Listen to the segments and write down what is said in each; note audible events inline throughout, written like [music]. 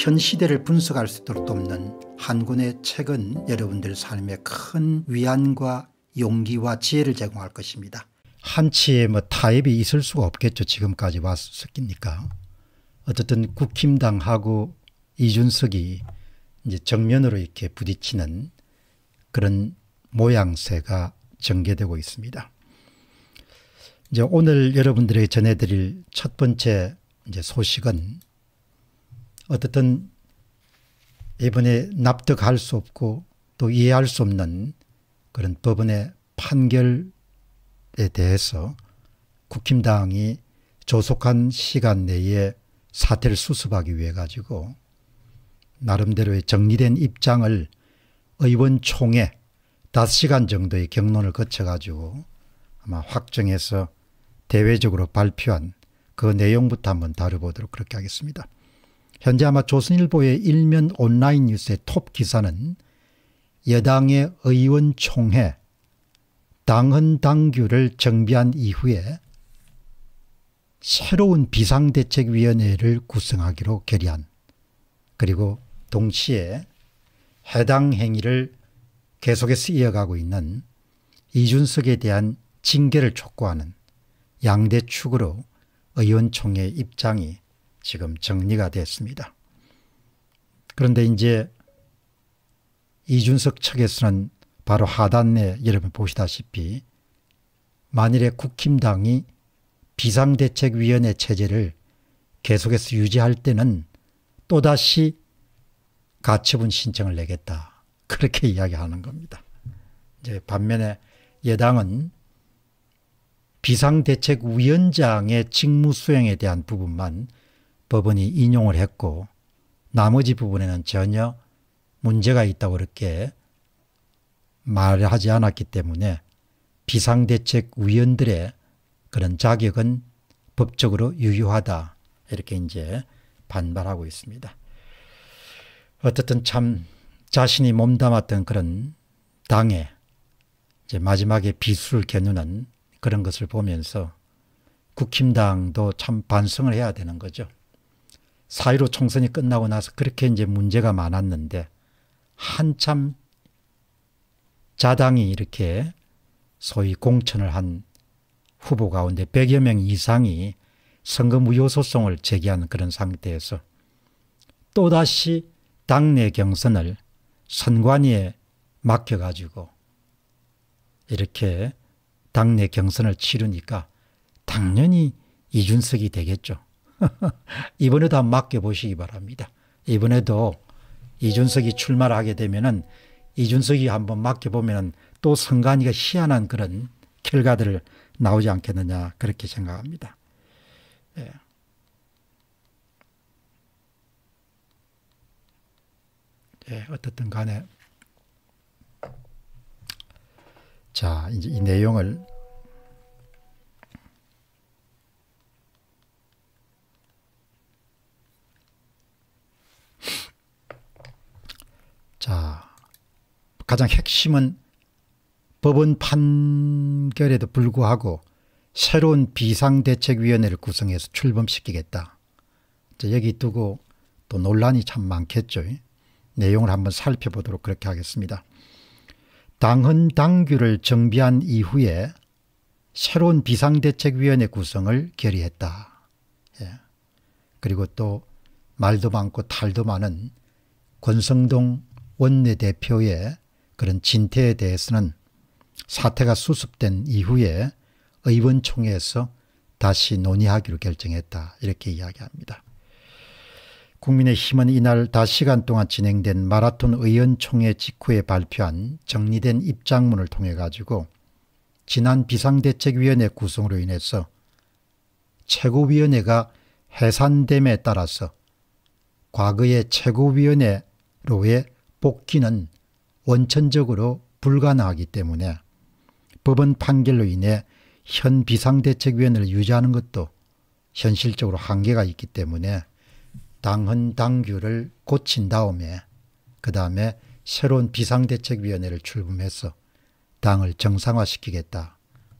현 시대를 분석할 수 있도록 돕는 한 권의 책은 여러분들 삶에 큰 위안과 용기와 지혜를 제공할 것입니다. 한치의 뭐 타협이 있을 수가 없겠죠. 지금까지 왔었겠니까. 어쨌든 국힘당하고 이준석이 이제 정면으로 이렇게 부딪히는 그런 모양새가 전개되고 있습니다. 이제 오늘 여러분들에게 전해드릴 첫 번째 이제 소식은 어떻든 이번에 납득할 수 없고 또 이해할 수 없는 그런 법원의 판결에 대해서 국힘당이 조속한 시간 내에 사태를 수습하기 위해 가지고 나름대로의 정리된 입장을 의원총회 5시간 정도의 경론을 거쳐가지고 아마 확정해서 대외적으로 발표한 그 내용부터 한번 다뤄보도록 그렇게 하겠습니다. 현재 아마 조선일보의 일면 온라인 뉴스의 톱 기사는 여당의 의원총회 당헌당규를 정비한 이후에 새로운 비상대책위원회를 구성하기로 결의한 그리고 동시에 해당 행위를 계속해서 이어가고 있는 이준석에 대한 징계를 촉구하는 양대 축으로 의원총회 입장이 지금 정리가 됐습니다. 그런데 이제 이준석 측에서는 바로 하단에 여러분 보시다시피 만일에 국힘당이 비상대책위원회 체제를 계속해서 유지할 때는 또다시 가처분 신청을 내겠다. 그렇게 이야기하는 겁니다. 이제 반면에 여당은 비상대책위원장의 직무 수행에 대한 부분만 법원이 인용을 했고 나머지 부분에는 전혀 문제가 있다고 그렇게 말하지 않았기 때문에 비상대책위원들의 그런 자격은 법적으로 유효하다 이렇게 이제 반발하고 있습니다. 어떻든 참 자신이 몸담았던 그런 당에 이제 마지막에 비수를 겨누는 그런 것을 보면서 국힘당도 참 반성을 해야 되는 거죠. 4.15 총선이 끝나고 나서 그렇게 이제 문제가 많았는데 한참 자당이 이렇게 소위 공천을 한 후보 가운데 100여 명 이상이 선거 무효 소송을 제기하는 그런 상태에서 또다시 당내 경선을 선관위에 맡겨가지고 이렇게 당내 경선을 치르니까 당연히 이준석이 되겠죠. [laughs] 이번에도 한번 맡겨보시기 바랍니다. 이번에도 이준석이 출마를 하게 되면은 이준석이 한번 맡겨보면은 또 선관위가 희한한 그런 결과들을 나오지 않겠느냐 그렇게 생각합니다. 예. 예, 어떻든 간에 자 이제 이 내용을 자 가장 핵심은 법원 판결에도 불구하고 새로운 비상대책위원회를 구성해서 출범시키겠다. 여기 두고 또 논란이 참 많겠죠. 내용을 한번 살펴보도록 그렇게 하겠습니다. 당헌 당규를 정비한 이후에 새로운 비상대책위원회 구성을 결의했다. 예. 그리고 또 말도 많고 탈도 많은 권성동 원내대표의 그런 진퇴에 대해서는 사태가 수습된 이후에 의원총회에서 다시 논의하기로 결정했다. 이렇게 이야기합니다. 국민의힘은 이날 5시간 동안 진행된 마라톤 의원총회 직후에 발표한 정리된 입장문을 통해 가지고 지난 비상대책위원회 구성으로 인해서 최고위원회가 해산됨에 따라서 과거의 최고위원회로의 복귀는 원천적으로 불가능하기 때문에 법원 판결로 인해 현 비상대책위원회를 유지하는 것도 현실적으로 한계가 있기 때문에 당헌 당규를 고친 다음에 그 다음에 새로운 비상대책위원회를 출범해서 당을 정상화시키겠다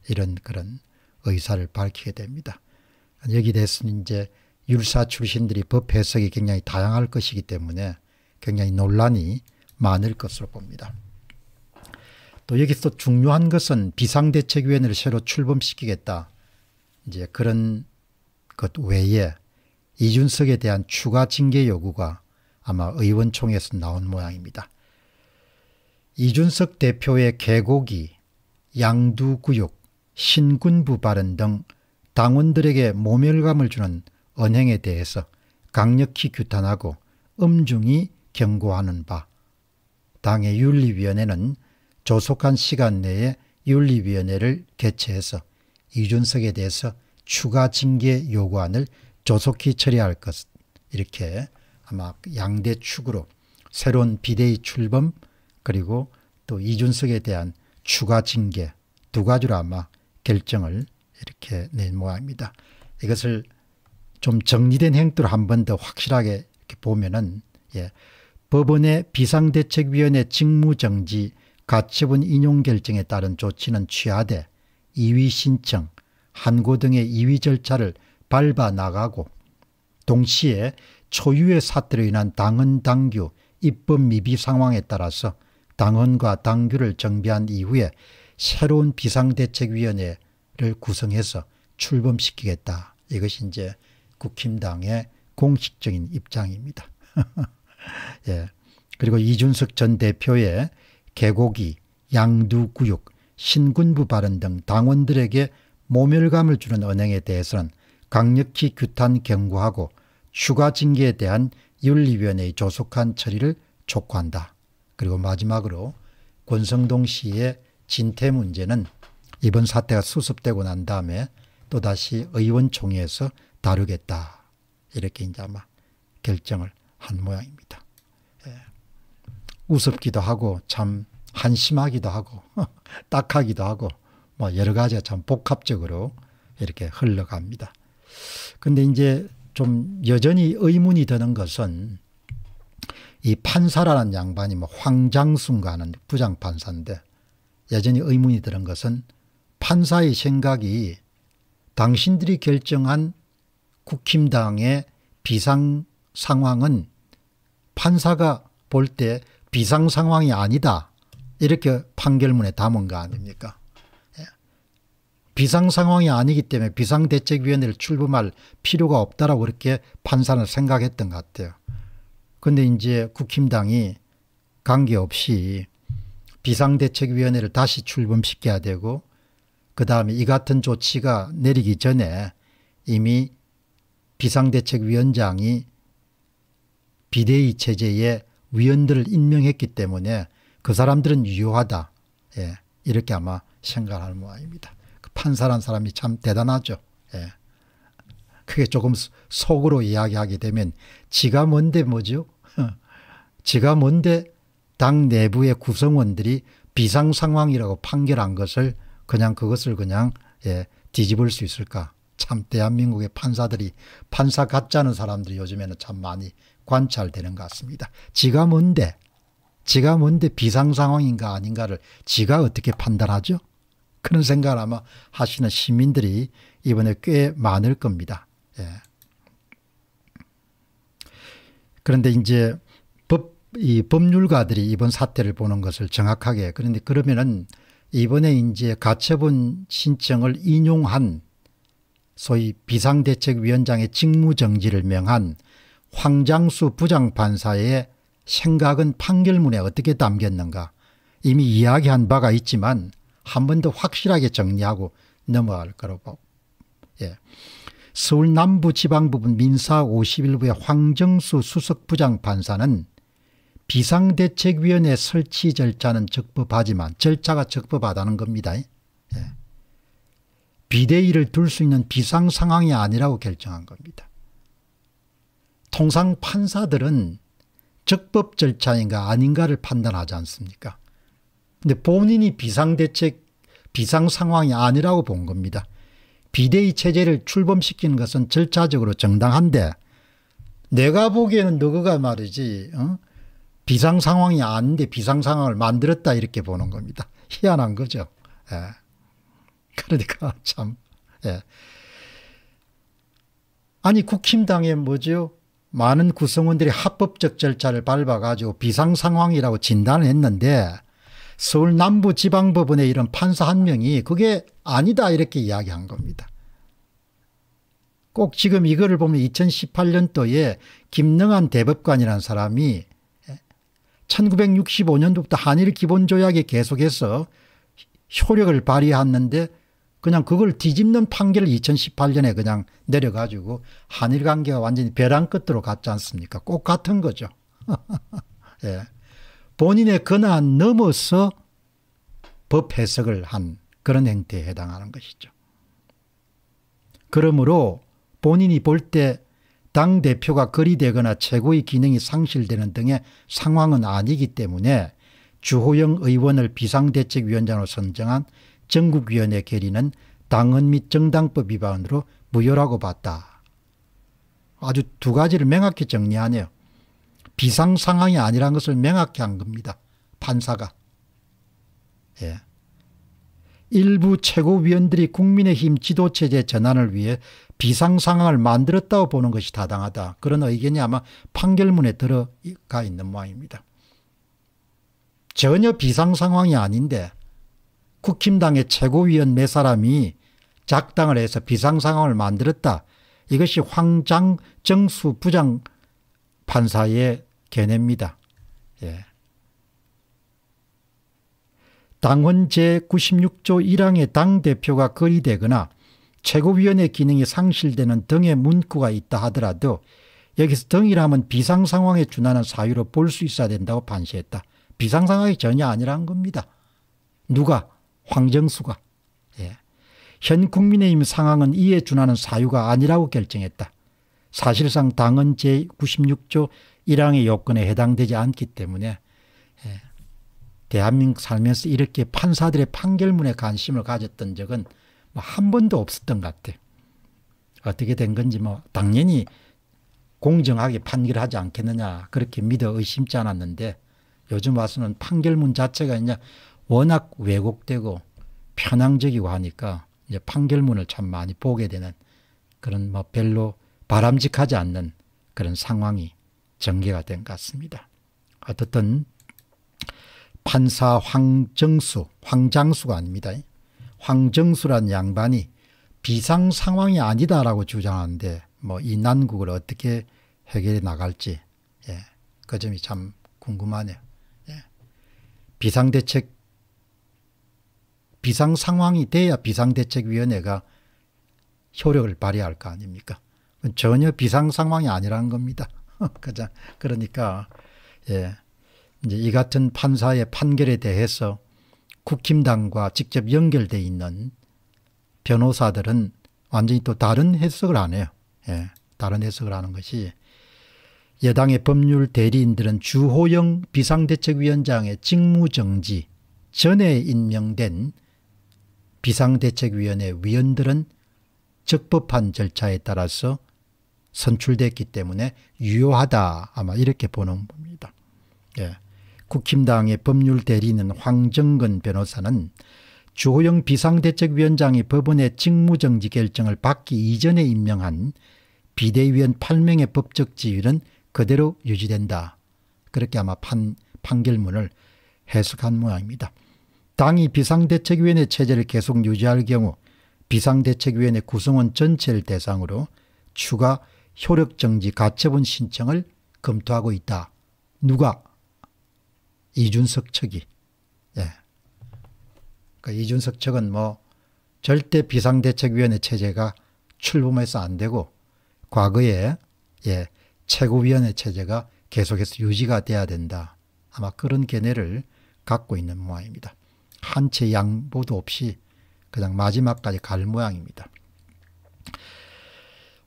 이런 그런 의사를 밝히게 됩니다. 여기 대해서는 이제 율사 출신들이 법 해석이 굉장히 다양할 것이기 때문에 굉장히 논란이 많을 것으로 봅니다. 또 여기서 중요한 것은 비상대책위원회를 새로 출범시키겠다. 이제 그런 것 외에 이준석에 대한 추가 징계 요구가 아마 의원총회에서 나온 모양입니다. 이준석 대표의 개고기, 양두구육, 신군부 발언 등 당원들에게 모멸감을 주는 언행에 대해서 강력히 규탄하고 엄중히 경고하는 바 당의 윤리위원회는 조속한 시간 내에 윤리위원회를 개최해서 이준석에 대해서 추가 징계 요구안을 조속히 처리할 것 이렇게 아마 양대 축으로 새로운 비대위 출범 그리고 또 이준석에 대한 추가 징계 두 가지로 아마 결정을 이렇게 낸 모양입니다. 이것을 좀 정리된 행태로 한 번 더 확실하게 보면은 예, 법원의 비상대책위원회 직무정지 가처분 인용 결정에 따른 조치는 취하되 이위 신청, 한고 등의 이위 절차를 밟아 나가고 동시에 초유의 사태로 인한 당헌 당규 입법 미비 상황에 따라서 당헌과 당규를 정비한 이후에 새로운 비상대책위원회를 구성해서 출범시키겠다. 이것이 이제 국힘당의 공식적인 입장입니다. [laughs] [laughs] 예. 그리고 이준석 전 대표의 개고기, 양두구육, 신군부 발언 등 당원들에게 모멸감을 주는 언행에 대해서는 강력히 규탄 경고하고 추가 징계에 대한 윤리위원회의 조속한 처리를 촉구한다. 그리고 마지막으로 권성동 씨의 진퇴 문제는 이번 사태가 수습되고 난 다음에 또다시 의원총회에서 다루겠다. 이렇게 이제 아마 결정을 한 모양입니다. 예. 우습기도 하고 참 한심하기도 하고 [laughs] 딱하기도 하고 뭐 여러 가지가 참 복합적으로 이렇게 흘러갑니다. 근데 이제 좀 여전히 의문이 드는 것은 이 판사라는 양반이 뭐 황장순가 하는 부장판사인데 여전히 의문이 드는 것은 판사의 생각이 당신들이 결정한 국힘당의 비상 상황은 판사가 볼 때 비상 상황이 아니다. 이렇게 판결문에 담은 거 아닙니까? 예. 비상 상황이 아니기 때문에 비상대책위원회를 출범할 필요가 없다라고 그렇게 판사는 생각했던 것 같아요. 그런데 이제 국힘당이 관계없이 비상대책위원회를 다시 출범시켜야 되고 그 다음에 이 같은 조치가 내리기 전에 이미 비상대책위원장이 비대위 체제에 위원들을 임명했기 때문에 그 사람들은 유효하다. 예, 이렇게 아마 생각할 모양입니다. 그 판사란 사람이 참 대단하죠. 예. 그게 조금 속으로 이야기하게 되면 지가 뭔데 뭐죠? [laughs] 지가 뭔데 당 내부의 구성원들이 비상 상황이라고 판결한 것을 그냥 그것을 그냥 예, 뒤집을 수 있을까? 참 대한민국의 판사들이 판사 같자는 사람들이 요즘에는 참 많이 관찰되는 것 같습니다. 지가 뭔데 지가 뭔데 비상 상황인가 아닌가를 지가 어떻게 판단하죠? 그런 생각을 아마 하시는 시민들이 이번에 꽤 많을 겁니다. 예. 그런데 이제 법, 이 법률가들이 이번 사태를 보는 것을 정확하게 그런데 그러면은 이번에 이제 가처분 신청을 인용한 소위 비상대책위원장의 직무정지를 명한 황장수 부장판사의 생각은 판결문에 어떻게 담겼는가 이미 이야기한 바가 있지만 한 번 더 확실하게 정리하고 넘어갈 거라고 예. 서울 남부지방부분 민사 51부의 황정수 수석부장판사는 비상대책위원회 설치 절차는 적법하지만 절차가 적법하다는 겁니다. 예. 비대위를 둘 수 있는 비상 상황이 아니라고 결정한 겁니다. 통상 판사들은 적법 절차인가 아닌가를 판단하지 않습니까? 근데 본인이 비상대책 비상 상황이 아니라고 본 겁니다. 비대위 체제를 출범시키는 것은 절차적으로 정당한데 내가 보기에는 너가 말이지 어? 비상 상황이 아닌데 비상 상황을 만들었다 이렇게 보는 겁니다. 희한한 거죠. 예. 그러니까 참 예. 아니 국힘당에 뭐죠? 많은 구성원들이 합법적 절차를 밟아가지고 비상상황이라고 진단을 했는데 서울 남부지방법원의 이런 판사 한 명이 그게 아니다 이렇게 이야기한 겁니다. 꼭 지금 이거를 보면 2018년도에 김능한 대법관이라는 사람이 1965년도부터 한일 기본조약에 계속해서 효력을 발휘했는데 그냥 그걸 뒤집는 판결을 2018년에 그냥 내려가지고 한일 관계가 완전히 벼랑 끝으로 갔지 않습니까? 꼭 같은 거죠. [laughs] 예. 본인의 권한 넘어서 법 해석을 한 그런 행태에 해당하는 것이죠. 그러므로 본인이 볼 때 당대표가 거리되거나 최고의 기능이 상실되는 등의 상황은 아니기 때문에 주호영 의원을 비상대책위원장으로 선정한 전국위원회 결의는 당헌 및 정당법 위반으로 무효라고 봤다. 아주 두 가지를 명확히 정리하네요. 비상 상황이 아니란 것을 명확히 한 겁니다. 판사가. 예. 일부 최고위원들이 국민의힘 지도체제 전환을 위해 비상 상황을 만들었다고 보는 것이 타당하다. 그런 의견이 아마 판결문에 들어가 있는 모양입니다. 전혀 비상 상황이 아닌데 국힘당의 최고위원 몇 사람이 작당을 해서 비상 상황을 만들었다. 이것이 황장 정수 부장 판사의 견해입니다. 예. 당헌 제96조 1항의 당대표가 거리되거나 최고위원회 기능이 상실되는 등의 문구가 있다 하더라도 여기서 등이라면 비상상황에 준하는 사유로 볼 수 있어야 된다고 판시했다. 비상상황이 전혀 아니라는 겁니다. 누가? 황정수가. 예. 현 국민의힘 상황은 이에 준하는 사유가 아니라고 결정했다. 사실상 당헌 제96조 1항의 요건에 해당되지 않기 때문에 예. 대한민국 살면서 이렇게 판사들의 판결문에 관심을 가졌던 적은 뭐 한 번도 없었던 것 같아요. 어떻게 된 건지 뭐 당연히 공정하게 판결하지 않겠느냐 그렇게 믿어 의심지 않았는데 요즘 와서는 판결문 자체가 이제 워낙 왜곡되고 편향적이고 하니까 이제 판결문을 참 많이 보게 되는 그런 뭐 별로 바람직하지 않는 그런 상황이 전개가 된 것 같습니다. 어떻든 판사 황정수, 황장수가 아닙니다. 황정수란 양반이 비상 상황이 아니다라고 주장하는데 뭐 이 난국을 어떻게 해결해 나갈지 예, 그 점이 참 궁금하네요. 예. 비상대책 비상 상황이 돼야 비상대책위원회가 효력을 발휘할 거 아닙니까? 전혀 비상 상황이 아니라는 겁니다. [laughs] 그러니까 예. 이제 이 같은 판사의 판결에 대해서 국힘당과 직접 연결돼 있는 변호사들은 완전히 또 다른 해석을 안 해요. 예, 다른 해석을 하는 것이 여당의 법률 대리인들은 주호영 비상대책위원장의 직무정지 전에 임명된 비상대책위원회 위원들은 적법한 절차에 따라서 선출됐기 때문에 유효하다 아마 이렇게 보는 겁니다. 예. 국힘당의 법률 대리인 황정근 변호사는 주호영 비상대책위원장이 법원의 직무정지 결정을 받기 이전에 임명한 비대위원 8명의 법적 지위는 그대로 유지된다. 그렇게 아마 판, 판결문을 해석한 모양입니다. 당이 비상대책위원회 체제를 계속 유지할 경우 비상대책위원회 구성원 전체를 대상으로 추가 효력정지 가처분 신청을 검토하고 있다. 누가? 이준석 측이. 예. 그러니까 이준석 측은 뭐 절대 비상대책위원회 체제가 출범해서 안 되고 과거에 예, 최고위원회 체제가 계속해서 유지가 돼야 된다. 아마 그런 견해를 갖고 있는 모양입니다. 한 채 양보도 없이 그냥 마지막까지 갈 모양입니다.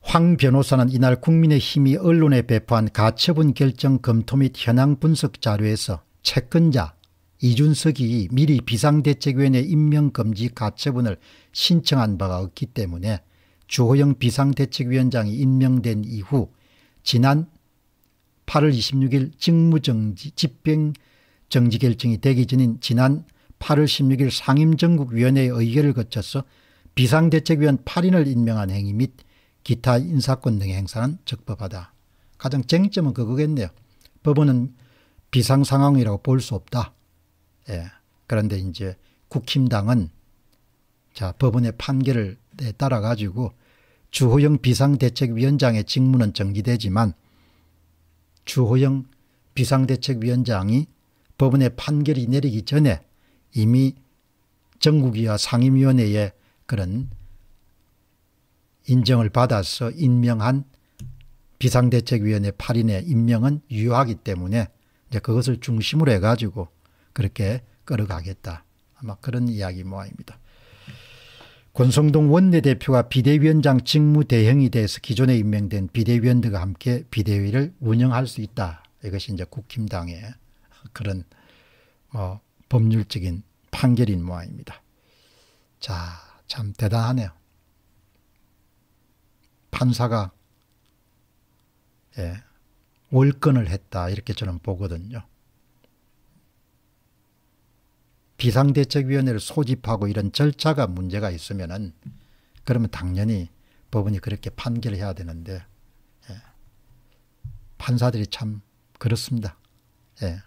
황 변호사는 이날 국민의힘이 언론에 배포한 가처분 결정 검토 및 현황 분석 자료에서 채권자 이준석이 미리 비상대책위원회 임명금지 가처분을 신청한 바가 없기 때문에 주호영 비상대책위원장이 임명된 이후 지난 8월 26일 직무정지 집행정지 결정이 되기 전인 지난 8월 16일 상임전국위원회의 의결을 거쳐서 비상대책위원 8인을 임명한 행위 및 기타 인사권 등의 행사는 적법하다. 가장 쟁점은 그거겠네요. 법원은 비상 상황이라고 볼 수 없다. 예. 그런데 이제 국힘당은 자 법원의 판결을 따라 가지고 주호영 비상대책위원장의 직무는 정지되지만 주호영 비상대책위원장이 법원의 판결이 내리기 전에 이미 정국위와 상임위원회의 그런 인정을 받아서 임명한 비상대책위원회 8인의 임명은 유효하기 때문에 이제 그것을 중심으로 해가지고 그렇게 끌어가겠다. 아마 그런 이야기 모양입니다. 권성동 원내대표가 비대위원장 직무 대행이 돼서 기존에 임명된 비대위원들과 함께 비대위를 운영할 수 있다. 이것이 이제 국힘당의 그런 뭐 법률적인 판결인 모양입니다. 자, 참 대단하네요. 판사가 예, 월권을 했다 이렇게 저는 보거든요. 비상대책위원회를 소집하고 이런 절차가 문제가 있으면은 그러면 당연히 법원이 그렇게 판결해야 되는데 예. 판사들이 참 그렇습니다. 예.